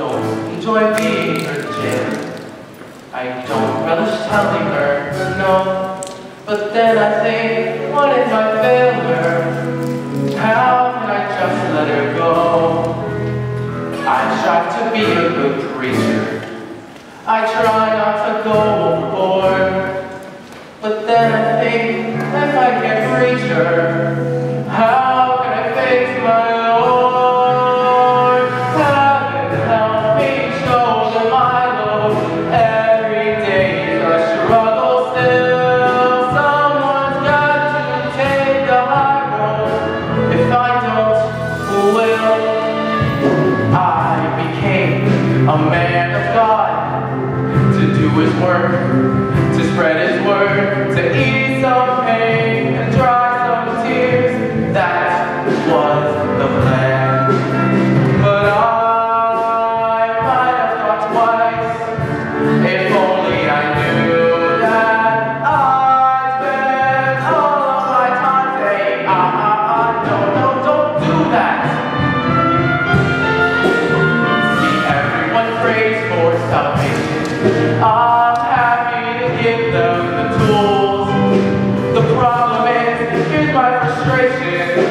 don't enjoy being her jam. I don't relish telling her no. But then I think, what what is my failure? How can I just let her go? I try to be a good preacher. I try not to go overboard. But then I think, if I can reach her, a man of God to do his work percebe